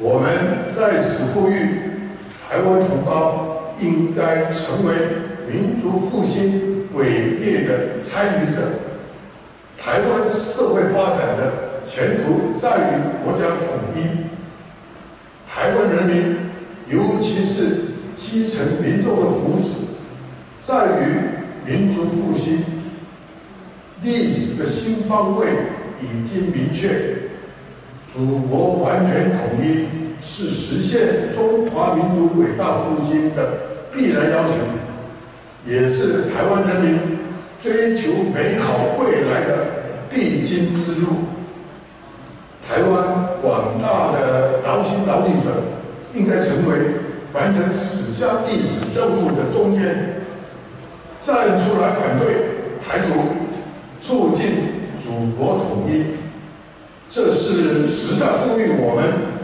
我们在此呼吁台湾同胞应该成为民族复兴伟业的参与者。台湾社会发展的前途在于国家统一，台湾人民，尤其是基层民众的福祉，在于民族复兴。历史的新方位已经明确，祖国完全统一是实现中华民族伟大复兴的必然要求，也是台湾人民追求美好未来的必经之路。台湾广大的劳心劳力者，应该成为完成史下历史任务的中坚，站出来反对台独。促进祖国统一，这是时代赋予我们。